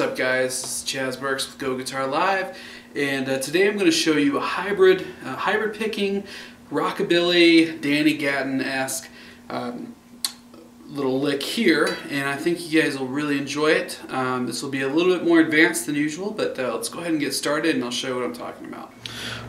Chaz Burks with Go Guitar Live, and uh, today I'm going to show you a hybrid, uh, hybrid picking, rockabilly, Danny Gatton-esque um, little lick here, and I think you guys will really enjoy it. Um, this will be a little bit more advanced than usual, but uh, let's go ahead and get started, and I'll show you what I'm talking about.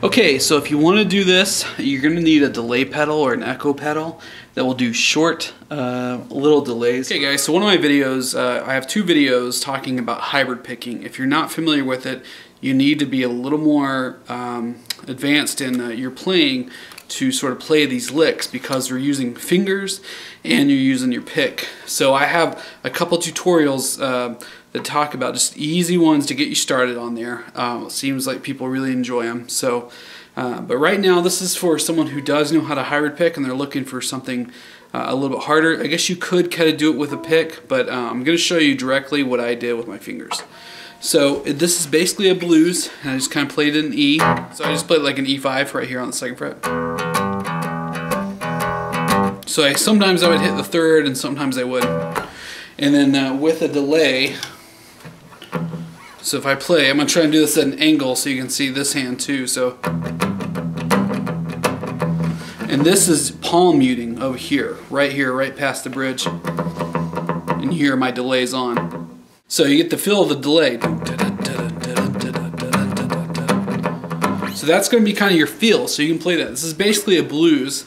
Okay, so if you want to do this, you're going to need a delay pedal or an echo pedal that will do short uh, little delays. Okay guys, so one of my videos, uh, I have two videos talking about hybrid picking. If you're not familiar with it, you need to be a little more um, advanced in uh, your playing to sort of play these licks because you're using fingers and you're using your pick. So I have a couple tutorials uh, that talk about just easy ones to get you started on there. It seems like people really enjoy them. So, uh, but right now this is for someone who does know how to hybrid pick and they're looking for something uh, a little bit harder. I guess you could kind of do it with a pick, but uh, I'm going to show you directly what I did with my fingers. So this is basically a blues, and I just kind of played it in E. So I just played like an E5 right here on the second fret. So I sometimes I would hit the third, and sometimes I would. And then uh, with a delay, so if I play, I'm to try and do this at an angle so you can see this hand too. So, And this is palm muting over here, right here, right past the bridge. And here my delay's on. So you get the feel of the delay. So that's going to be kind of your feel, so you can play that. This is basically a blues.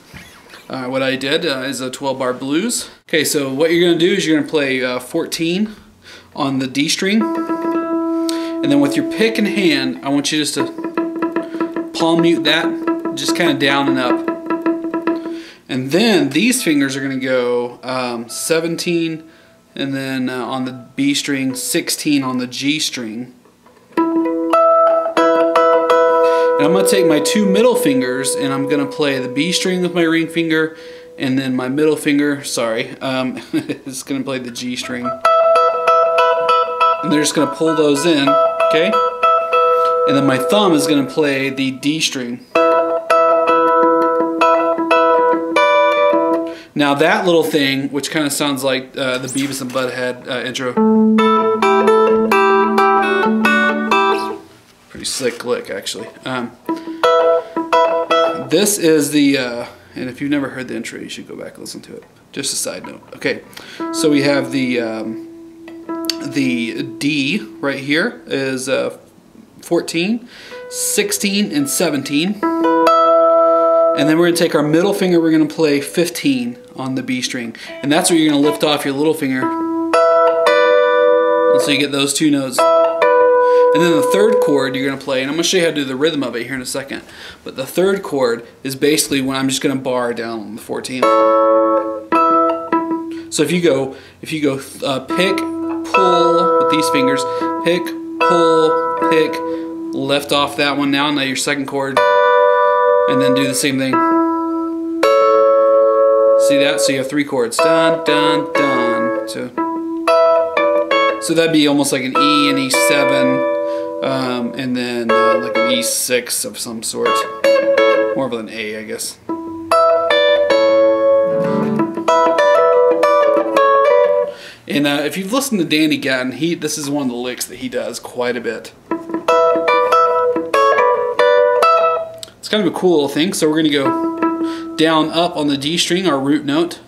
Uh, what I did uh, is a 12 bar blues. Okay, so what you're going to do is you're going to play uh, 14 on the D string. And then with your pick in hand, I want you just to palm mute that, just kind of down and up. And then these fingers are going to go um, 17 and then uh, on the B string, 16 on the G string. And I'm going to take my two middle fingers and I'm going to play the B string with my ring finger and then my middle finger, sorry, um, is going to play the G string. And they're just going to pull those in, okay? And then my thumb is going to play the D string. Now that little thing, which kind of sounds like uh, the Beavis and Butthead uh, intro. Pretty slick lick actually. Um, this is the, uh, and if you've never heard the intro, you should go back and listen to it. Just a side note. Okay, so we have the um, the D right here is uh, 14, 16, and 17. And then we're to take our middle finger, we're to play 15 on the B string. And that's where you're to lift off your little finger. And so you get those two notes. And then the third chord you're to play, and I'm to show you how to do the rhythm of it here in a second. But the third chord is basically when I'm just to bar down on the 14th. So if you go, if you go uh, pick, pull with these fingers, pick, pull, pick, left off that one now, now your second chord, and then do the same thing. See that? So you have three chords. Dun, dun, dun. So, so that'd be almost like an E and E7 um, and then uh, like an E6 of some sort. More of an A, I guess. And uh, if you've listened to Danny Gatton, he this is one of the licks that he does quite a bit. Kind of a cool little thing. So we're going to go down up on the D string, our root note.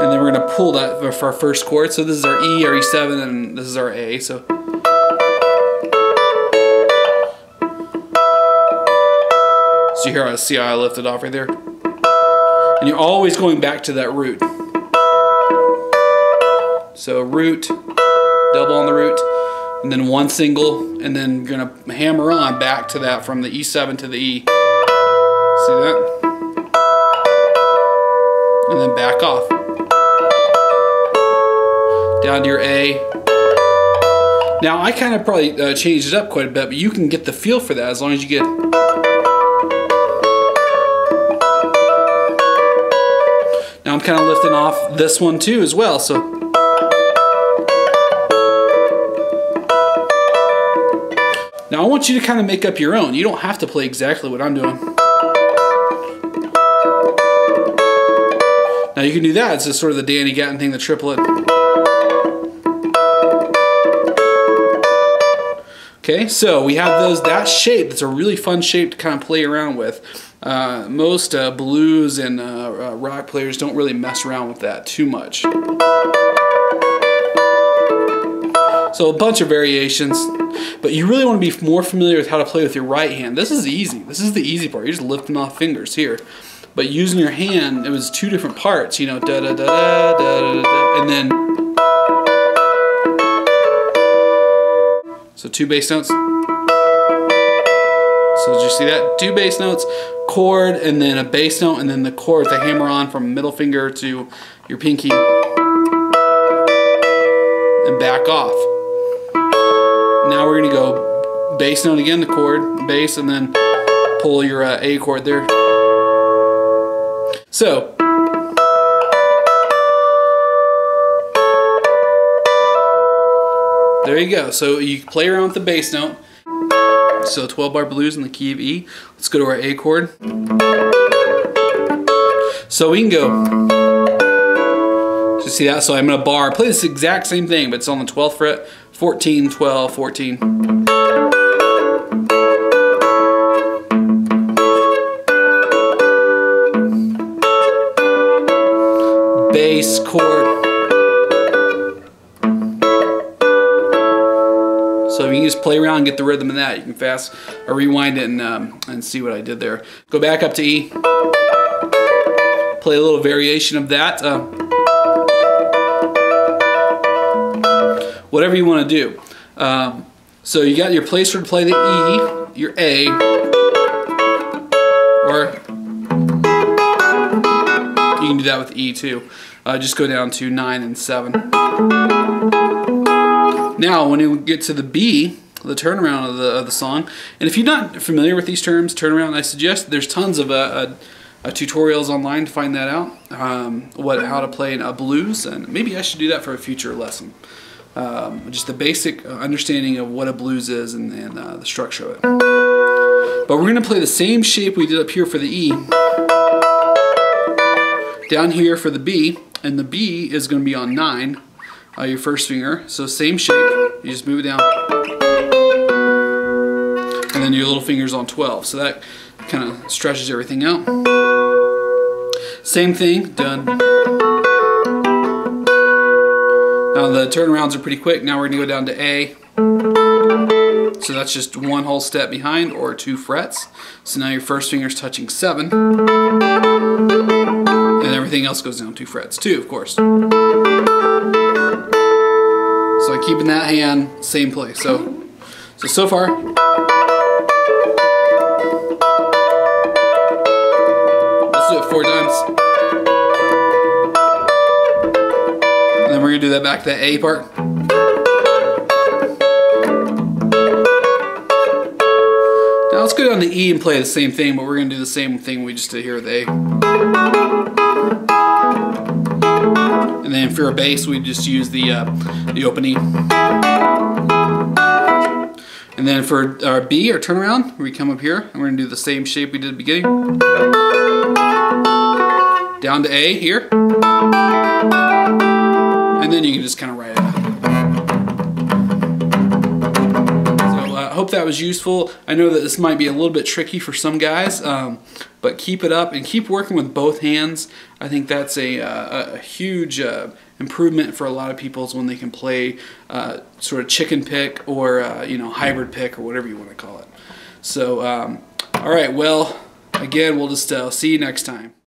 And then we're going to pull that for our first chord. So this is our E, our E7, and this is our A. So So you hear how see how I lifted it off right there? And you're always going back to that root. So root, double on the root, and then one single, and then you're gonna hammer on back to that from the E7 to the E. See that? And then back off. Down to your A. Now I kind of probably uh, changed it up quite a bit, but you can get the feel for that as long as you get Now I'm kind of lifting off this one too as well. So Now I want you to kind of make up your own. You don't have to play exactly what I'm doing. Now you can do that. It's just sort of the Danny Gatton thing, the triplet. Okay, so we have those that shape. That's a really fun shape to kind of play around with. Uh, most uh, blues and uh, uh rock players don't really mess around with that too much. So a bunch of variations, but you really want to be more familiar with how to play with your right hand. This is easy. This is the easy part. You're just lifting off fingers here. But using your hand, it was two different parts, you know, da da da da da da da, and then So two bass notes. So did you see that? Two bass notes, chord, and then a bass note, and then the chord, the hammer on from middle finger to your pinky. And back off. Now we're gonna go bass note again, the chord, bass, and then pull your uh, A chord there. So, there you go. So you play around with the bass note. So 12 bar blues in the key of E. Let's go to our A chord. So we can go. So see that? So I'm in a bar. Play this exact same thing, but it's on the 12th fret. 14, 12, 14. bass chord. So you can just play around and get the rhythm of that. You can fast or rewind it and, um, and see what I did there. Go back up to E. Play a little variation of that. Uh, whatever you want to do. Um, so you got your place where to play the E, your A, or you can do that with E too. Uh, just go down to 9 and 7. Now, when you get to the B, the turnaround of the, of the song, and if you're not familiar with these terms, turnaround, I suggest there's tons of uh, uh, uh, tutorials online to find that out. Um, what how to play a blues, and maybe I should do that for a future lesson. Um, just the basic uh, understanding of what a blues is and, and uh, the structure of it. But we're going to play the same shape we did up here for the E down here for the B, and the B is going to be on 9, uh, your first finger. So same shape, you just move it down. And then your little finger's on 12. So that kind of stretches everything out. Same thing, done. Now the turnarounds are pretty quick. Now we're to go down to A. So that's just one whole step behind or two frets. So now your first finger's touching 7 and everything else goes down two frets too, of course. So keeping that hand same place. So, so so far. And then we're gonna do that back to the A part. Now let's go down to E and play the same thing, but we're gonna do the same thing we just did here with A. And then for a bass, we just use the, uh, the open E. And then for our B, our turnaround, we come up here, and we're gonna do the same shape we did at the beginning. Down to A here. Then you can just kind of write it out. hope that was useful. I know that this might be a little bit tricky for some guys, um, but keep it up and keep working with both hands. I think that's a, uh, a huge uh, improvement for a lot of people is when they can play uh, sort of chicken pick or uh, you know hybrid pick or whatever you want to call it. So, um, all right, well, again, we'll just uh, see you next time.